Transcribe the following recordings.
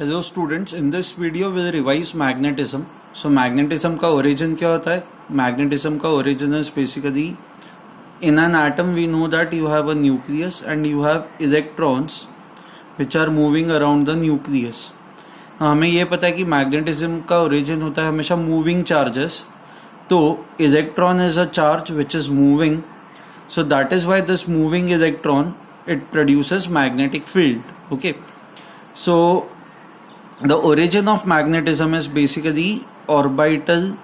Hello students in this video will revise magnetism so magnetism का origin क्या होता है? मैग्नेटिज्म का origin is basically in an atom we know that you have a nucleus and you have electrons which are moving around the nucleus हमें यह पता है कि मैग्नेटिज्म का ओरिजिन होता है हमेशा मूविंग चार्जेस तो electron is a charge which is moving so that is why this moving electron it produces magnetic field okay so the origin of magnetism is basically orbital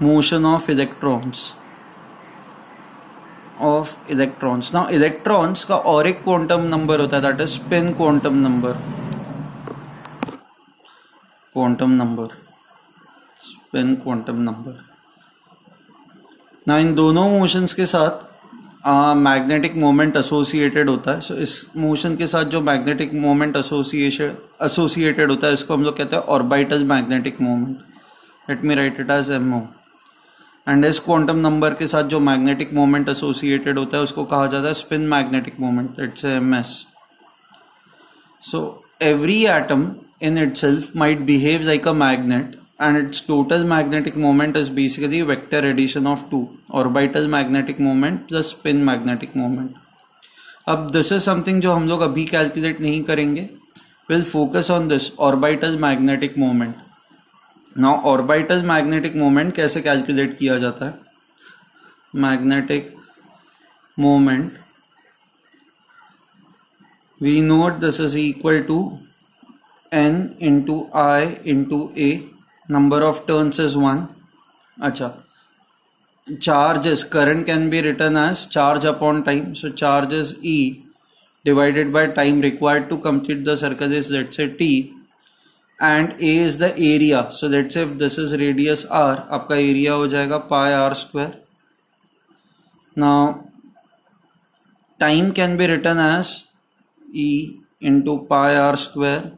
motion of electrons of electrons now electrons का और एक quantum number होता है that is spin quantum number quantum number spin quantum number ना इन दोनों motions के साथ मैग्नेटिक मोमेंट एसोसिएटेड होता है। सो so, इस मोशन के साथ जो मैग्नेटिक मोमेंट एसोसिएशन एसोसिएटेड होता है इसको हम लोग कहते हैं orbital magnetic moment let me write it as M O and इस क्वांटम नंबर के साथ जो मैग्नेटिक मोमेंट एसोसिएटेड होता है उसको कहा जाता है spin magnetic moment it's M S so every atom in itself might behave like a magnet and its total magnetic moment is basically vector addition of two. Orbital magnetic moment plus spin magnetic moment. अब this is something जो हम लोग अभी calculate नहीं करेंगे. Will focus on this orbital magnetic moment now orbital magnetic moment कैसे calculate किया जाता है? Magnetic moment we note this is equal to N into I into A number of turns is 1 acha charge is current can be written as charge upon time so charge is e divided by time required to complete the circle is let's say t and a is the area so let's say if this is radius r आपका area हो जाएगा pi r square now time can be written as e into pi r square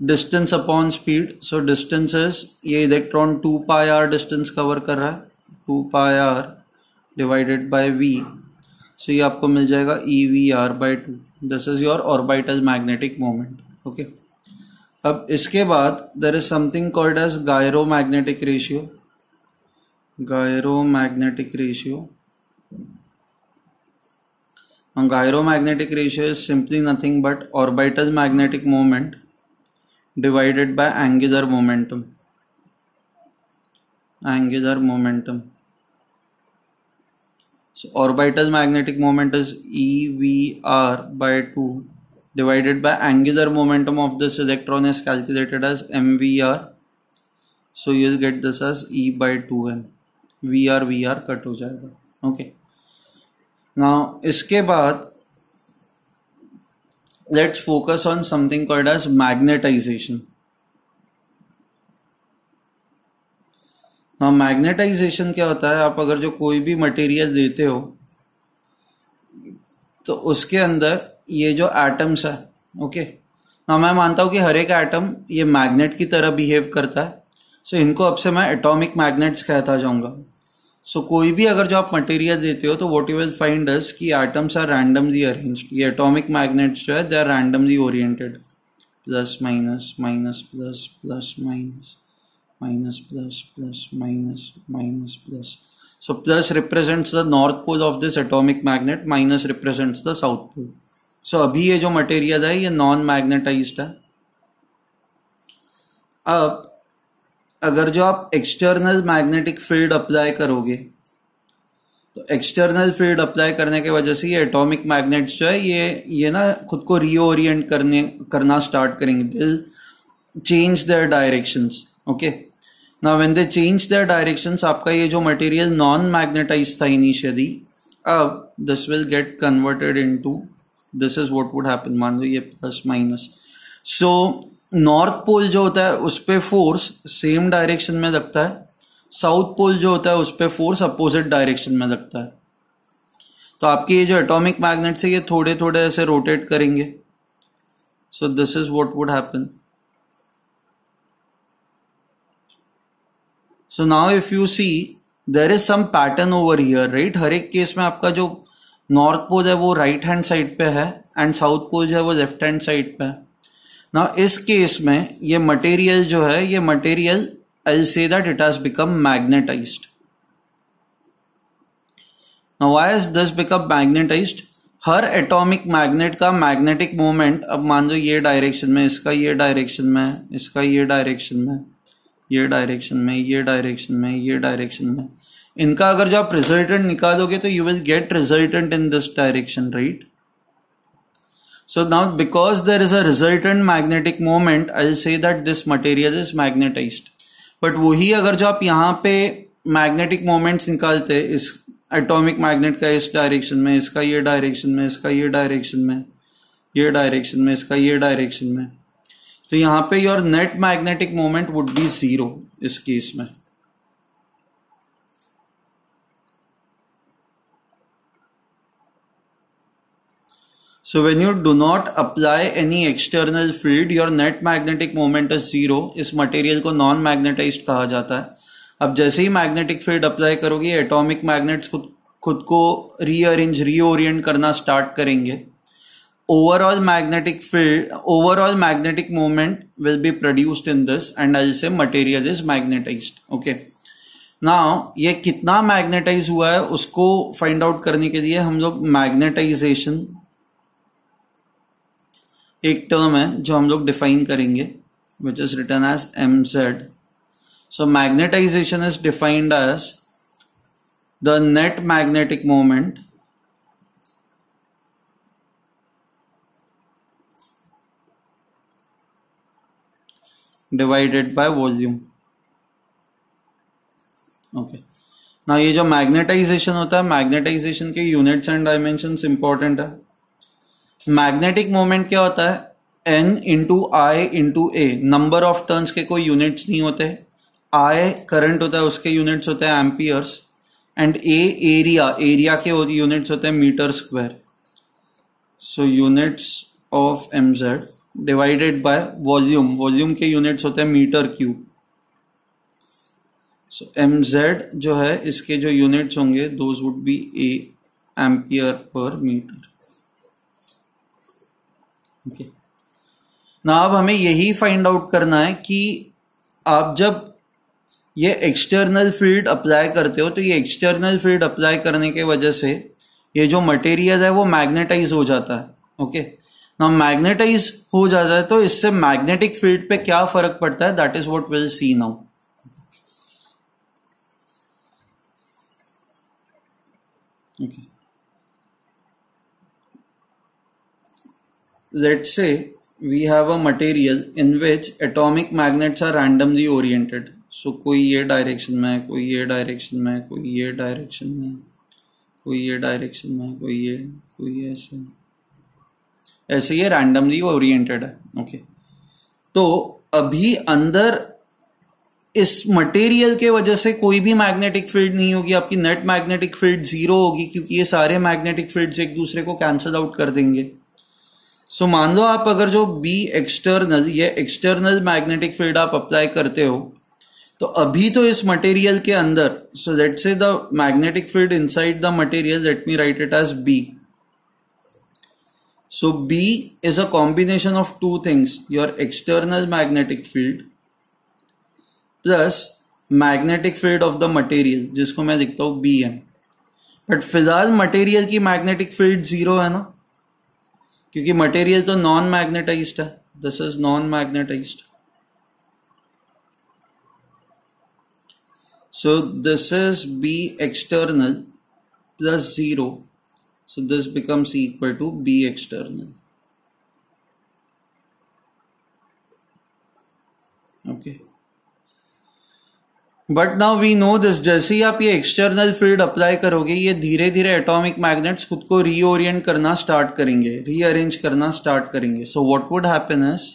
distance upon speed so distance is ये electron two pi R distance cover कर रहा है। Two pi R divided by V so ये आपको मिल जाएगा E V R by two this is your orbital magnetic moment okay अब इसके बाद there is something called as gyromagnetic ratio gyromagnetic ratio gyromagnetic ratio is simply nothing but orbital magnetic moment. Divided by angular momentum angular momentum orbital magnetic moment is E V R by two divided by angular momentum of this electron is calculated as M V R so you'll get this as E by two M V R V R cut हो जाएगा. Okay okay. Now इसके बाद let's focus on something called as magnetization. now magnetization क्या होता है? आप अगर जो कोई भी मटेरियल देते हो तो उसके अंदर ये जो एटम्स है ओके ना मैं मानता हूँ कि हर एक एटम ये मैग्नेट की तरह बिहेव करता है। सो so, इनको अब से मैं एटॉमिक मैग्नेट्स कहता जाऊँगा। सो so, कोई भी अगर जो आप मटेरियल देते हो तो what you will find us कि एटम्स आर रैंडमली अरेंज्ड ये एटॉमिक मैग्नेट्स जो है they are randomly oriented plus minus minus plus plus minus minus plus plus minus minus plus so plus represents the north pole of this atomic magnet minus represents the south pole so अभी ये जो material है ये non magnetized है। अब अगर जो आप एक्सटर्नल मैग्नेटिक फ़ील्ड अप्लाई करोगे तो एक्सटर्नल फ़ील्ड अप्लाई करने की वजह से ये एटॉमिक मैग्नेट्स जो है, ये ये ना खुद को रीओरिएंट करने, करना स्टार्ट करेंगे। They'll change their directions okay ना when they change their directions आपका ये जो मटेरियल नॉन मैग्नेटाइज था इनिशियली अब this will get converted into this is what would happen मान लो ये plus minus so north pole जो होता है, उस पर फोर्स सेम डायरेक्शन में लगता है। साउथ पोल जो होता है, उस पर फोर्स अपोजिट डायरेक्शन में लगता है। तो आपके ये जो एटॉमिक मैग्नेट्स है, ये थोड़े थोड़े ऐसे रोटेट करेंगे। So this is what would happen so now if you see there is some pattern over here right हर एक केस में आपका जो नॉर्थ पोल है, वो राइट हैंड साइड पे है एंड साउथ पोल जो है, वो लेफ़्ट हैंड साइड पे है। ना इस केस में ये मटेरियल जो है, ये material I say that it has become magnetized now why is this become magnetized her atomic magnet का मैग्नेटिक मोमेंट अब मान लो ये डायरेक्शन में, इसका ये डायरेक्शन में, इसका ये डायरेक्शन में, ये डायरेक्शन में, ये डायरेक्शन में, ये डायरेक्शन में। इनका अगर जो आप रिजल्टेंट निकालोगे तो you will get resultant in this direction right so now, because there is a resultant magnetic moment, i'll say that this material is magnetized. But वही अगर जो आप यहाँ पे मैग्नेटिक मोमेंट्स निकालते, इस एटॉमिक मैग्नेट का इस डायरेक्शन में, इसका ये डायरेक्शन में, इसका ये डायरेक्शन में, ये डायरेक्शन में, इसका ये डायरेक्शन में तो यहाँ पे your net magnetic moment would be zero इस केस में। So when you do not apply any external field, your net magnetic moment is zero. इस मटेरियल को नॉन मैग्नेटाइज्ड कहा जाता है अब जैसे ही मैग्नेटिक फ़ील्ड अप्लाई करोगे एटॉमिक मैग्नेट्स खुद खुद को रीअरेंज रीओरिएंट करना स्टार्ट करेंगे overall magnetic field overall magnetic moment will be produced in this and i'll say material is magnetized okay now ये कितना मैग्नेटाइज हुआ है उसको फाइंड आउट करने के लिए हम लोग मैग्नेटाइजेशन एक टर्म है जो हम लोग डिफाइन करेंगे which is written as M Z so magnetization is defined as the net magnetic moment divided by volume okay ना ये जो मैग्नेटाइजेशन होता है मैग्नेटाइजेशन के यूनिट्स एंड डायमेंशन इंपॉर्टेंट है। मैग्नेटिक मोमेंट क्या होता है? N into I into A number of turns के कोई यूनिट्स नहीं होते। आई करंट होता है, उसके यूनिट्स होते हैं amperes and A area area के यूनिट्स होते हैं metre square so units of M Z divided by volume volume के यूनिट्स होते हैं metre cube so M Z जो है, इसके जो यूनिट्स होंगे those would be A ampere per metre okay ना अब हमें यही फाइंड आउट करना है कि आप जब ये एक्सटर्नल फ़ील्ड अप्लाई करते हो तो ये एक्सटर्नल फ़ील्ड अप्लाई करने के वजह से ये जो मटेरियल है वो मैग्नेटाइज हो जाता है ओके ना मैग्नेटाइज हो जाता है तो इससे मैग्नेटिक फ़ील्ड पे क्या फ़र्क पड़ता है? That is what will see now okay let's say we have a material in which atomic magnets are randomly oriented. So कोई ये डायरेक्शन में कोई ये डायरेक्शन में कोई ये डायरेक्शन में कोई ये डायरेक्शन में कोई ये कोई ऐसे ऐसे ये रैंडमली ओरिएंटेड है ओके तो अभी अंदर इस मटेरियल के वजह से कोई भी मैग्नेटिक फ़ील्ड नहीं होगी, आपकी नेट मैग्नेटिक फ़ील्ड ज़ीरो होगी, क्योंकि ये सारे मैग्नेटिक फील्ड्स एक दूसरे को कैंसिल आउट कर देंगे। सो so, मान लो आप अगर जो बी एक्सटर्नल ये एक्सटर्नल मैग्नेटिक फ़ील्ड आप अप्लाई करते हो तो अभी तो इस मटेरियल के अंदर so let say the magnetic field inside the material let me write it as B so B is a combination of two things your external magnetic field plus magnetic field of the material जिसको मैं लिखता हूँ B M but फ़िलहाल material की magnetic field zero है ना? क्योंकि material तो नॉन मैग्नेटाइज है। This is non magnetized so this is B external plus zero so this becomes equal to B external okay okay. But now we know this जैसे ही आप ये external field apply करोगे, ये धीरे धीरे एटॉमिक मैग्नेट्स खुद को रीओरिएंट करना स्टार्ट करेंगे रीअरेंज करना स्टार्ट करेंगे. So what would happen is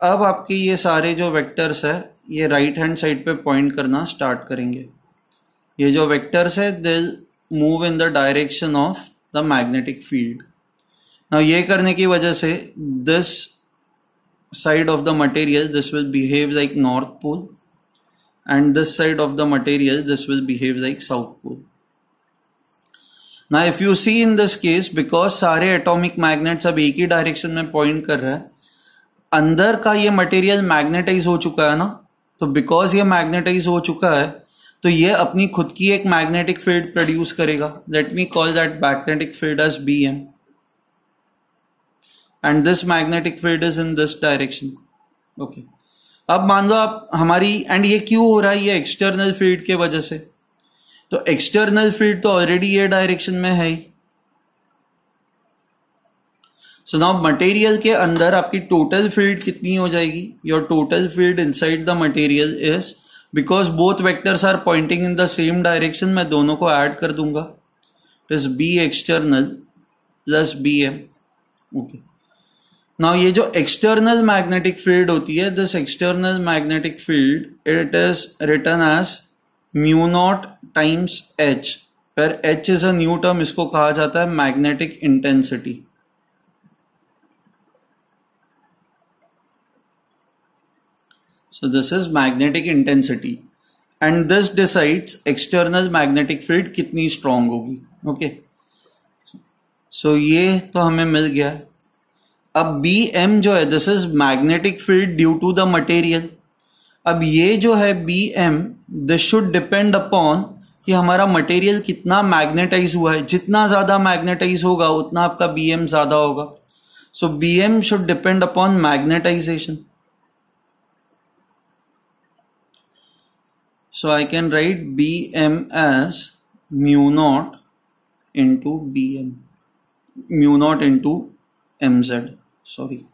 अब आपके ये सारे जो वेक्टर्स है, ये राइट हैंड साइड पे पॉइंट करना स्टार्ट करेंगे. ये जो वेक्टर्स है they'll move in the direction of the magnetic field ना ये करने की वजह से this side of the material, this will behave like north pole. And this side of the material, this will behave like south pole. ना if you see in this case because सारे atomic magnets अब एक ही direction में point कर रहा है, अंदर का ये मटेरियल मैग्नेटाइज हो चुका है ना? तो बिकॉज़ ये मैग्नेटाइज हो चुका है तो ये अपनी खुद की एक मैग्नेटिक फ़ील्ड प्रोड्यूस करेगा। Let me call that magnetic field as B M and this magnetic field is in this direction okay अब मान लो आप, हमारी एंड ये क्यों हो रहा है? ये एक्सटर्नल फ़ील्ड के वजह से। तो एक्सटर्नल फ़ील्ड तो ऑलरेडी ये डायरेक्शन में है ही। सो नाउ मटेरियल के अंदर आपकी टोटल फ़ील्ड कितनी हो जाएगी? Your total field inside the material is because both vectors are pointing in the same direction मैं दोनों को ऐड कर दूँगा। It is B external plus B M okay now ये जो एक्सटर्नल मैग्नेटिक फ़ील्ड होती है this external magnetic field it is written as mu naught times H पर H is a new term इसको कहा जाता है magnetic intensity so this is magnetic intensity and this decides external magnetic field कितनी strong होगी okay so ये तो हमें मिल गया। अब बी एम जो है this is magnetic field due to the material अब ये जो है B M this should depend upon कि हमारा मटेरियल कितना मैग्नेटाइज हुआ है। जितना ज़्यादा मैग्नेटाइज होगा, उतना आपका बी एम ज़्यादा होगा। So B M should depend upon magnetization so I so, I can write Bm as mu naught into Bm mu naught into mz sorry.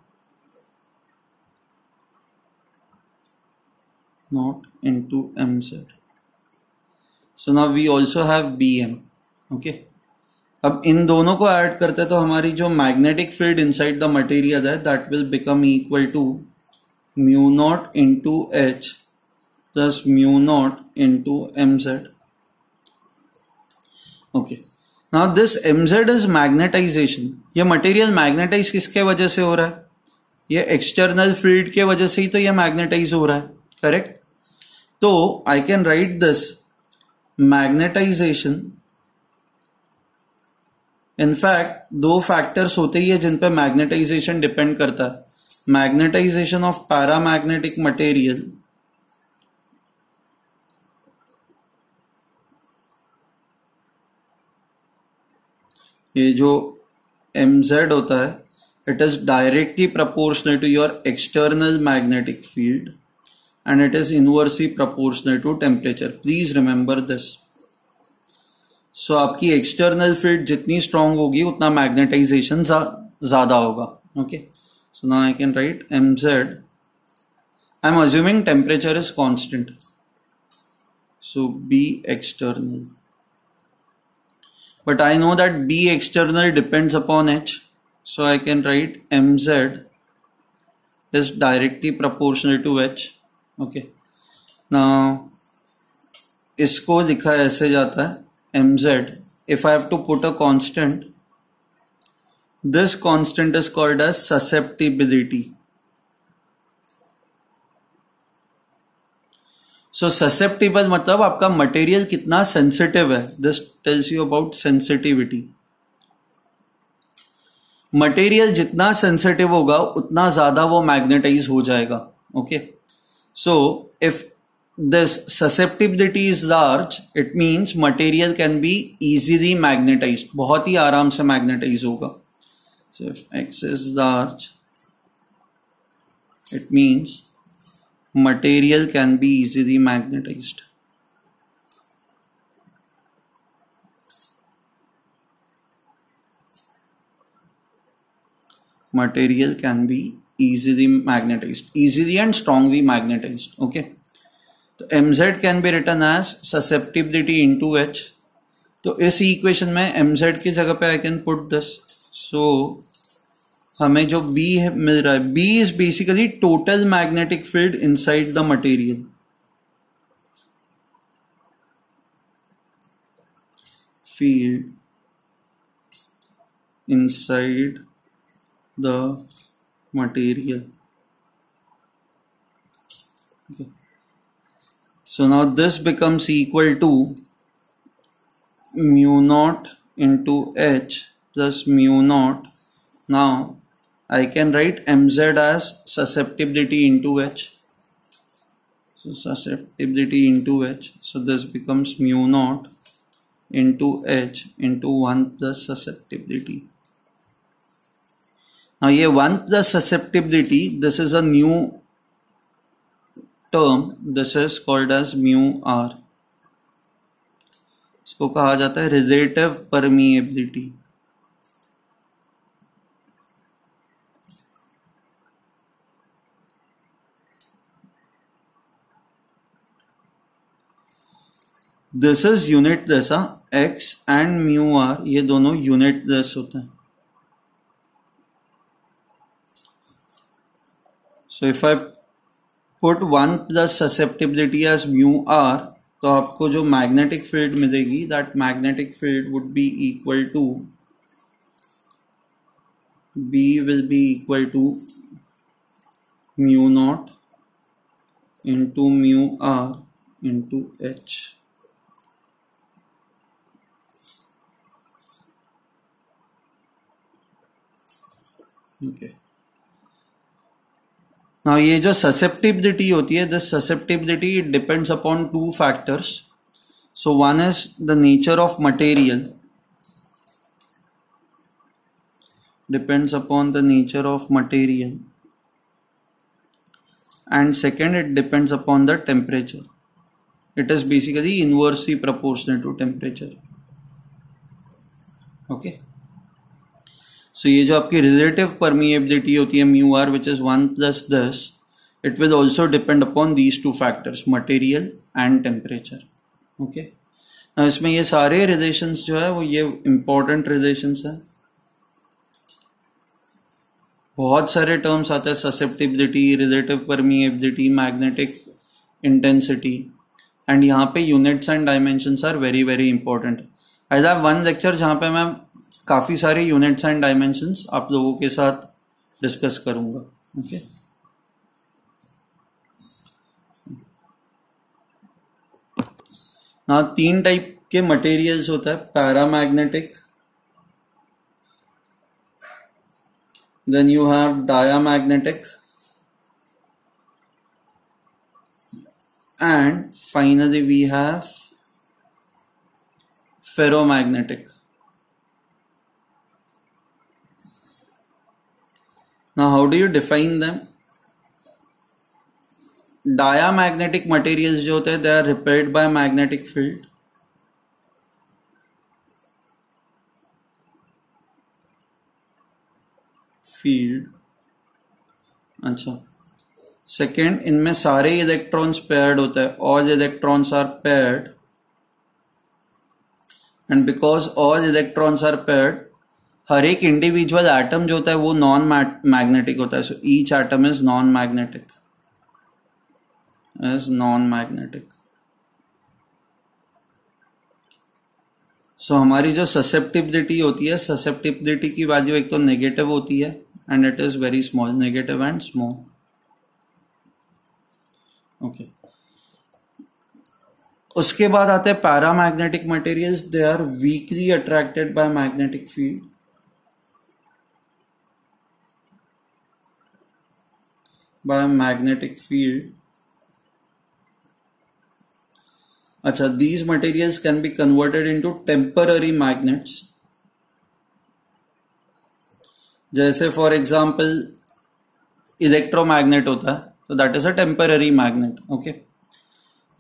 Not into mz so now we also have bm okay? अब इन दोनों को add करते तो हमारी जो magnetic field inside the material है that will become equal to mu naught into H plus mu naught into M Z okay now this M Z is magnetization ये मटेरियल मैग्नेटाइज किसके वजह से हो रहा है? ये एक्सटर्नल फ़ील्ड के वजह से ही तो ये मैग्नेटाइज हो रहा है करेक्ट तो I can write this magnetization in fact दो फैक्टर्स होते ही है जिन पे मैग्नेटाइजेशन डिपेंड करता है. मैग्नेटाइजेशन ऑफ़ पैरामैग्नेटिक मटेरियल ये जो एम जेड होता है it is directly proportional to your external magnetic field and it is inversely proportional to temperature please remember this so आपकी एक्सटर्नल फ़ील्ड जितनी स्ट्रांग होगी, उतना मैग्नेटाइजेशन ज़्यादा होगा. Okay so now I can write M Z I am assuming temperature is constant so B external but I know that B external depends upon H So I can write mz is directly proportional to h. Okay. Now इसको लिखा ऐसे जाता है mz. If I have to put a constant, this constant is called as susceptibility. So susceptible मतलब आपका material कितना sensitive है? This tells you about sensitivity material जितना सेंसिटिव होगा, उतना ज़्यादा वो मैग्नेटाइज हो जाएगा okay so if this susceptibility is large it means material can be easily magnetize बहुत ही आराम से मैग्नेटाइज होगा. So if X is large it means material can be easily magnetized material can be easily magnetized easily and strongly magnetized okay तो mz can be written as susceptibility into h तो इस equation में mz की जगह पे I can put this so हमें जो B है, मिल रहा है। B is basically total magnetic field inside the material field inside the material so now this becomes equal to mu naught into H plus mu naught now I can write mz as susceptibility into H. So susceptibility into H. So this becomes mu naught into H into 1 plus susceptibility. Now ये 1 plus susceptibility, this is a new term. This is called as mu R. इसको कहा जाता है relative permeability this is unit जैसा X and mu R ये दोनों unitless होते हैं। So if I put one plus susceptibility as mu R तो आपको जो मैग्नेटिक फ़ील्ड मिलेगी that magnetic field would be equal to B will be equal to mu naught into mu R into H okay now ये जो susceptibility होती है this susceptibility it depends upon two factors so one is the nature of material depends upon the nature of material and second it depends upon the temperature it is basically inversely proportional to temperature okay. So ये जो आपकी relative permeability होती है mu R which is one plus दस it will also depend upon these two factors material and temperature okay इसमें ये सारे relations जो है, वो ये इंपॉर्टेंट रिलेशंस है। बहुत सारे टर्म्स आते हैं susceptibility relative permeability magnetic intensity and यहाँ पे units and dimension are very very important I have one lecture जहाँ पे मैं काफ़ी सारे यूनिट्स एंड डायमेंशंस आप लोगों के साथ डिस्कस करूँगा ओके ना, तीन टाइप के मटेरियल्स होता है paramagnetic then you have diamagnetic and finally we have ferromagnetic Now, how do you define them? Diamagnetic materials जो होते हैं they are repelled by magnetic field. Field अच्छा सेकेंड इनमें सारे इलेक्ट्रॉन्स पेयर्ड होता है all electrons are paired and because all electrons are paired हर एक individual atom जो होता है वो नॉन मैग्नेटिक होता है. So each atom is non magnetic is non magnetic so हमारी जो ससेप्टिबिलिटी होती है ससेप्टिबिलिटी की वैल्यू एक तो नेगेटिव होती है and it is very small negative and small okay उसके बाद आते हैं paramagnetic materials they are weakly attracted by magnetic field by magnetic field. Acha, these materials can be converted into temporary magnets. जैसे for example electromagnet होता है तो that is a temporary magnet okay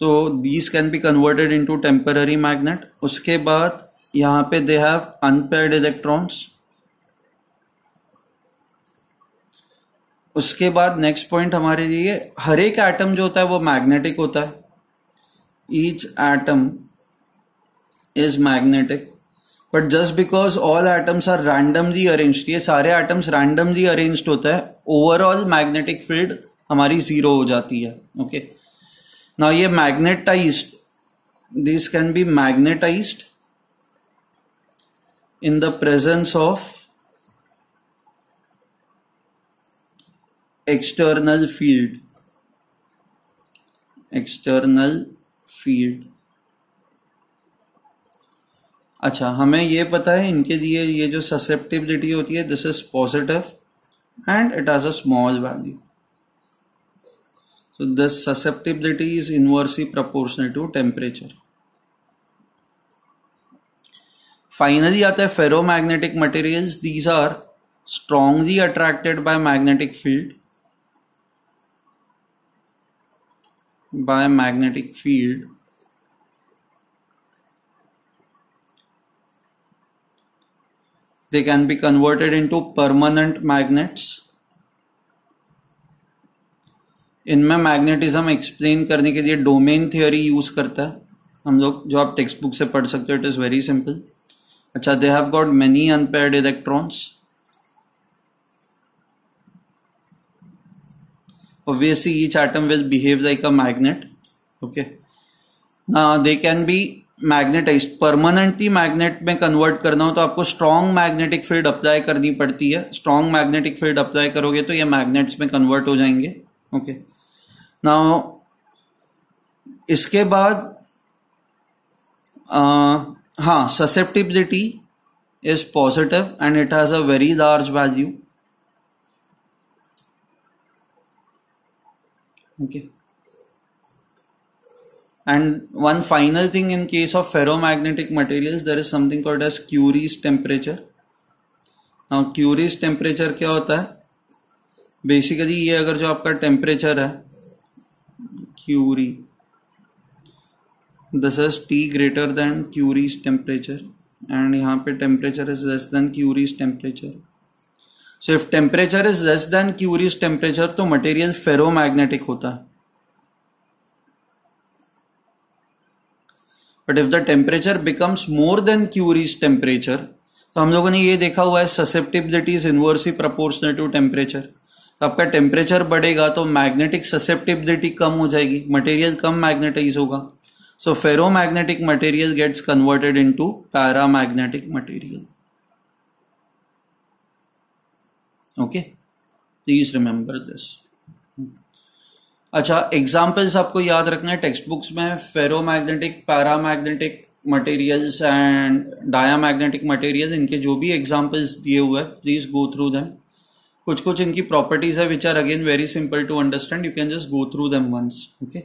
तो these can be converted into temporary magnet उसके बाद यहाँ पे they have unpaired electrons उसके बाद नेक्स्ट पॉइंट हमारे लिए, हर एक एटम जो होता है वो मैग्नेटिक होता है। Each atom is magnetic but just because all atoms are randomly arrange ये सारे एटम्स रैंडमली अरेंज होता है ओवरऑल मैग्नेटिक फ़ील्ड हमारी ज़ीरो हो जाती है ओके ना ये magnetize this can be magnetize in the presence of external field external field अच्छा हमें ये पता है इनके लिए ये जो ससेप्टिबिलिटी होती है this is positive and it has a small value so this susceptibility is inversely proportional to temperature finally आता है ferromagnetic materials these are strongly attracted by magnetic field by magnetic field. They can be converted into permanent magnets. इनमें magnetism explain करने के लिए domain theory use करता है। हम लोग जो आप टेक्स्ट बुक से पढ़ सकते हो इट इज़ वेरी सिंपल अच्छा they have got many unpaired electrons obviously each atom will behave like a magnet, okay? Now, they can be magnetize permanently magnet में कन्वर्ट करना हो तो आपको स्ट्रॉन्ग मैग्नेटिक फ़ील्ड अप्लाई करनी पड़ती है। Strong magnetic field apply करोगे तो ये मैग्नेट्स में कन्वर्ट हो जाएँगे ओके okay. नाउ इसके बाद हाँ susceptibility is positive and it has a very large value okay and one final thing in case of ferromagnetic materials there is something called as Curie's temperature now Curie's temperature क्या होता है basically ये अगर जो आपका temperature है Curie. This is T greater than Curie's temperature and यहाँ पे temperature is less than Curie's temperature. So, if temperature is less than Curie's temperature तो material ferromagnetic होता है। But if the temperature becomes more than Curie's temperature तो हम लोगों ने ये देखा हुआ है susceptibility is inversely proportional to temperature तो आपका टेम्परेचर बढ़ेगा तो मैग्नेटिक ससेप्टिबिलिटी कम हो जाएगी मटेरियल कम मैग्नेटाइज होगा। So ferromagnetic material gets converted into paramagnetic material okay please remember this अच्छा एग्जाम्पल्स आपको याद रखना है टेक्स्ट बुक्स में ferromagnetic paramagnetic materials and diamagnetic material इनके जो भी एग्जाम्पल्स दिए हुए हैं प्लीज़ गो थ्रू दैम कुछ कुछ इनकी प्रॉपर्टीज़ है which are again very simple to understand you can just go through them once okay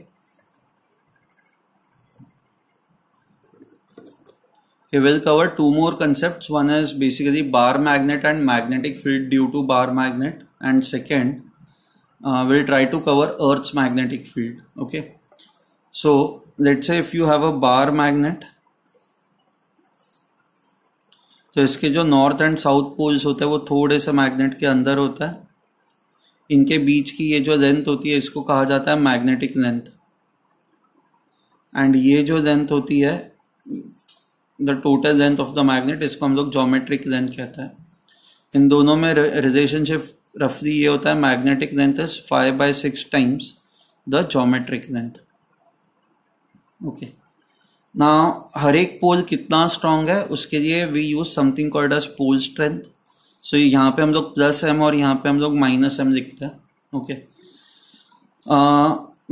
Okay, we'll cover two more concepts. One is basically bar magnet and magnetic field due to bar magnet. And second, uh, we'll try to cover Earth's magnetic field. Okay. So let's say if you have a bar magnet तो इसके जो north and south poles होते हैं वो थोड़े से magnet के अंदर होता है इनके बीच की ये जो लेंथ होती है इसको कहा जाता है मैग्नेटिक लेंथ एंड ये जो लेंथ होती है the total length of the magnet इसको हम लोग जोमेट्रिक लेंथ कहते हैं। इन दोनों में रिलेशनशिप रफली ये होता है magnetic length is five by six times the geometric length okay ना हर एक पोल कितना स्ट्रांग है, उसके लिए we use something called as pole strength so यहाँ पे हम लोग प्लस एम और यहाँ पे हम लोग माइनस एम लिखते हैं। Okay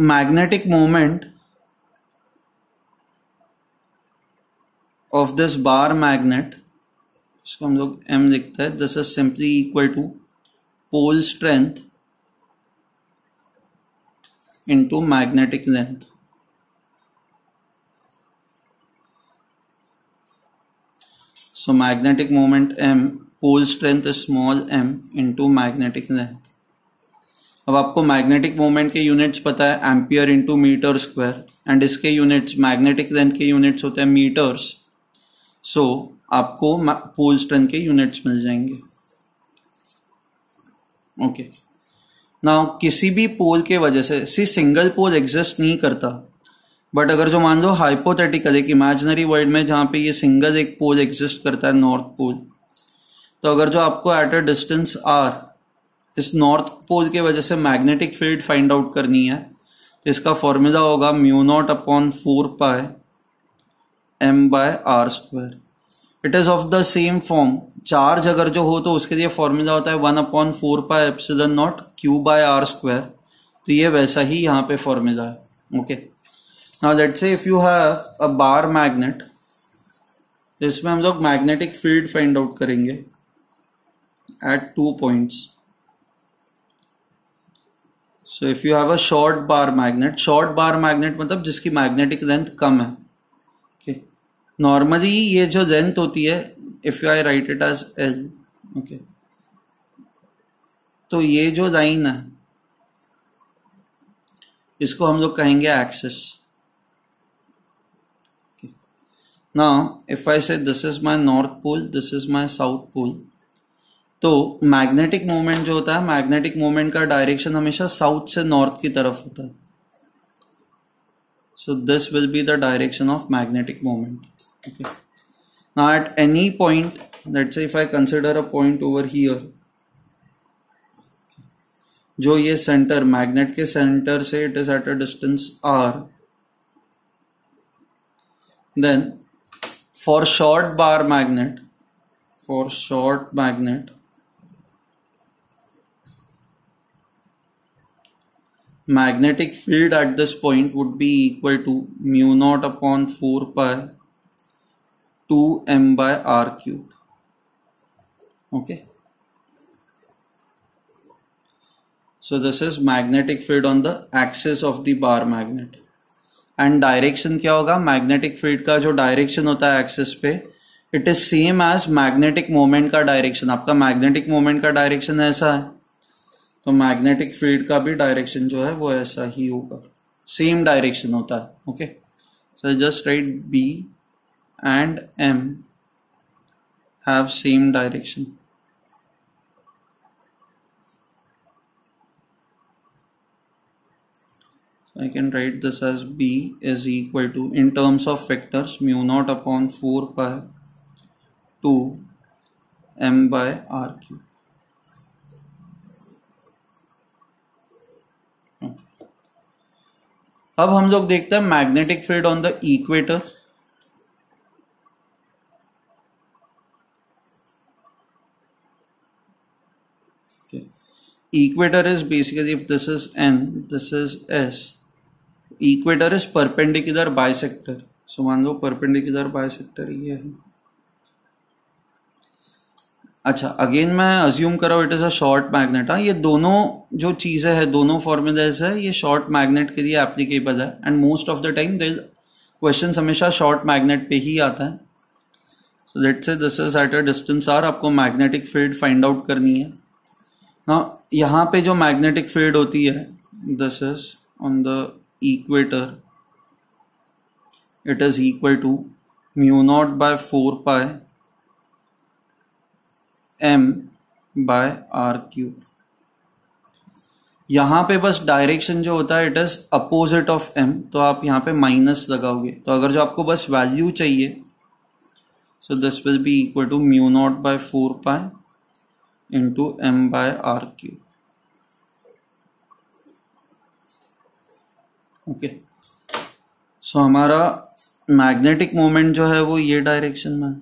magnetic moment of this bar magnet इसको हम लोग एम लिखते हैं this is simply equal to pole strength into magnetic length magnetic moment m, pole strength is small m into magnetic length. अब आपको magnetic moment के units पता है ampere into metre square and इसके यूनिट्स मैग्नेटिक लेंथ के units होते हैं metres so so, आपको पोल स्ट्रेंथ के यूनिट्स मिल जाएँगे। Okay okay. ना किसी भी पोल के वजह से सी सिंगल पोल एग्जिस्ट नहीं करता। बट अगर जो मान लो हाइपोथेटिकल एक इमेजिनरी वर्ल्ड में जहाँ पे ये सिंगल एक पोल एग्जिस्ट करता है नॉर्थ पोल तो अगर जो आपको एट अ डिस्टेंस आर इस नॉर्थ पोल के वजह से मैग्नेटिक फ़ील्ड फाइंड आउट करनी है तो इसका फॉर्मूला होगा mu naught upon four pi M by R square it is of the same form charge अगर जो हो तो उसके लिए फॉर्मूला होता है one upon four pi epsilon naught Q by R square तो ये वैसा ही यहाँ पे फॉर्मूला है. Okay. Now let's say if you have a bar magnet तो इसमें हम लोग मैग्नेटिक फ़ील्ड फाइंड आउट करेंगे at two points so if you have a short bar magnet short bar magnet मतलब जिसकी मैग्नेटिक लेंथ कम है. नॉर्मली ये जो लेंथ होती है if you I write it as L okay तो ये जो लाइन है इसको हम लोग कहेंगे axis Now, if I say this is my north pole, this is my south pole, तो मैग्नेटिक मोमेंट जो होता है मैग्नेटिक मोमेंट का डायरेक्शन हमेशा साउथ से नॉर्थ की तरफ़ होता है. So this will be the direction of magnetic moment. okay now at any point let's say if i consider a point over here जो ये सेंटर मैग्नेट के सेंटर से it is at a distance R then for short bar magnet for short magnet magnetic field at this point would be equal to mu naught upon 4 pi 2 m by r cube. Okay. So, this is magnetic field on the axis of the bar magnet. एंड direction क्या होगा magnetic field का जो direction होता है axis पे it is same as magnetic moment का direction आपका मैग्नेटिक मोमेंट का डायरेक्शन ऐसा है तो मैग्नेटिक फ़ील्ड का भी डायरेक्शन जो है वो ऐसा ही होगा। सेम डायरेक्शन होता है okay so just right B And M have same direction I can write this as B is equal to in terms of vectors mu naught upon 4 pi 2 m by r cube. अब हम लोग देखते हैं magnetic field on the equator equator is basically if this is n, this is s. Equator is perpendicular bisector so मान लो perpendicular bisector ये है। अच्छा अगेन मैं अज्यूम कर रहा हूँ it is a short magnet हाँ? ये दोनों जो चीज़ें हैं, दोनों फॉर्मूलेज है, ये शॉर्ट मैग्नेट के लिए एप्लीकेबल है। And most of the time they question हमेशा शॉर्ट मैग्नेट पे ही आता है। So let say this is at a distance R आपको मैग्नेटिक फ़ील्ड फाइंड आउट करनी है। ना यहाँ पे जो मैग्नेटिक फ़ील्ड होती है this is on the equator. It is equal to mu naught by 4 pi M by R cube. यहाँ पे बस डायरेक्शन जो होता है it is opposite of M तो आप यहाँ पे माइनस लगाओगे। तो अगर जो आपको बस वैल्यू चाहिए so this will be equal to mu naught by four pi into M by R cube okay so हमारा मैग्नेटिक मोमेंट जो है वो ये डायरेक्शन में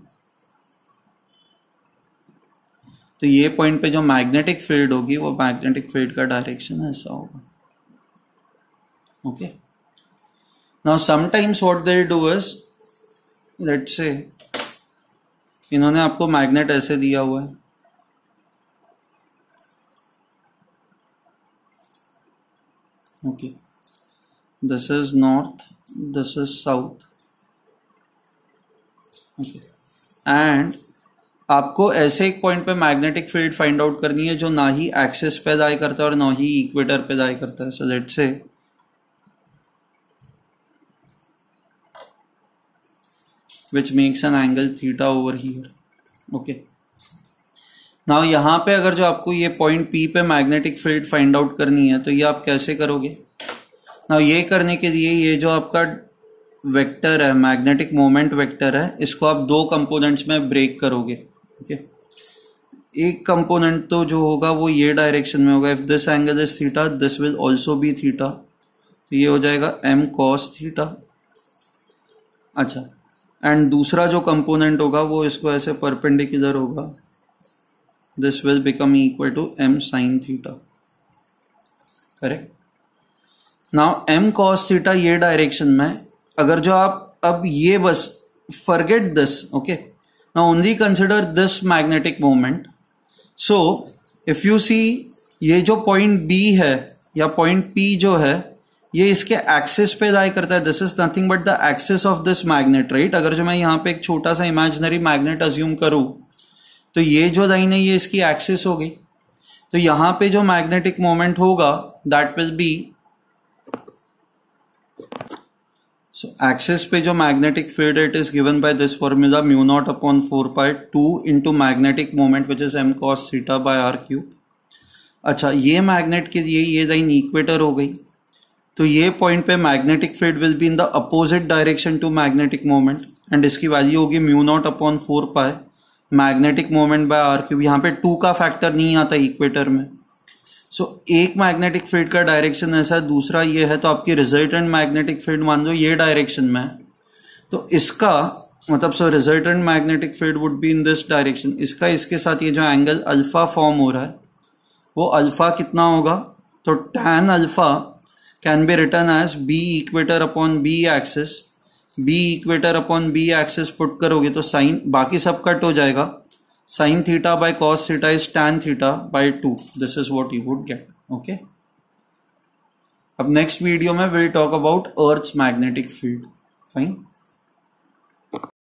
तो ये पॉइंट पे जो मैग्नेटिक फ़ील्ड होगी, वो मैग्नेटिक फ़ील्ड का डायरेक्शन ऐसा होगा। Okay now sometimes what they do is let's say इन्होंने आपको मैग्नेट ऐसे दिया हुआ है। okay this is north, this is south. Okay. And आपको ऐसे एक पॉइंट पे मैग्नेटिक फ़ील्ड फाइंड आउट करनी है जो ना ही एक्सिस पे दाय करता है और ना ही इक्वेटर पे दाय करता है। So let's say which makes an angle theta over here okay. Now, यहाँ पे अगर जो आपको ये पॉइंट पी पे मैग्नेटिक फ़ील्ड फाइंड आउट करनी है तो ये आप कैसे करोगे? ना ये करने के लिए ये जो आपका वेक्टर है मैग्नेटिक मोमेंट वेक्टर है, इसको आप दो कंपोनेंट्स में ब्रेक करोगे ओके एक कंपोनेंट तो जो होगा वो ये डायरेक्शन में होगा if this angle is theta this will also be theta तो ये हो जाएगा एम कॉस थीटा अच्छा एंड दूसरा जो कंपोनेंट होगा वो इसको ऐसे परपेंडिकुलर होगा। This will become equal to M sine theta correct now M cos theta ये डायरेक्शन में, अगर जो आप अब ये बस forget this, okay? Now, only consider this magnetic moment. So, if you see, ये जो पॉइंट बी है, या पॉइंट पी जो है, ये इसके एक्सिस पे लाई करता है. This is nothing but the axis of this magnet right अगर जो मैं यहाँ पे एक छोटा सा इमेजिनरी मैग्नेट अज्यूम करूँ तो ये जो लाइन है, ये इसकी एक्सिस हो गई। तो यहाँ पे जो मैग्नेटिक मोमेंट होगा that will be so axis पे जो magnetic field it is given by this formula mu naught upon four pi two into magnetic moment which is M cos theta by R cube अच्छा ये magnet के लिए ये line equator हो गई। तो ये पॉइंट पे magnetic field will be in the opposite direction to magnetic moment and इसकी वैल्यू होगी mu naught upon four pi magnetic moment by R cube यहाँ पे टू का फैक्टर नहीं आता इक्वेटर में। सो so, एक मैग्नेटिक फ़ील्ड का डायरेक्शन ऐसा है दूसरा ये है तो आपकी रिजल्टेंट मैग्नेटिक फ़ील्ड मान लो ये डायरेक्शन में है। तो इसका मतलब so resultant magnetic field would be in this direction इसका इसके साथ ये जो एंगल अल्फ़ा फॉर्म हो रहा है वो अल्फ़ा कितना होगा? तो tan alpha can be written as B equator upon B axis B equator upon B axis put करोगे तो साइन बाकी सब कट हो जाएगा। Sine theta by cos theta is tan theta by two this is what you would get okay अब next video में will talk about earth magnetic field fine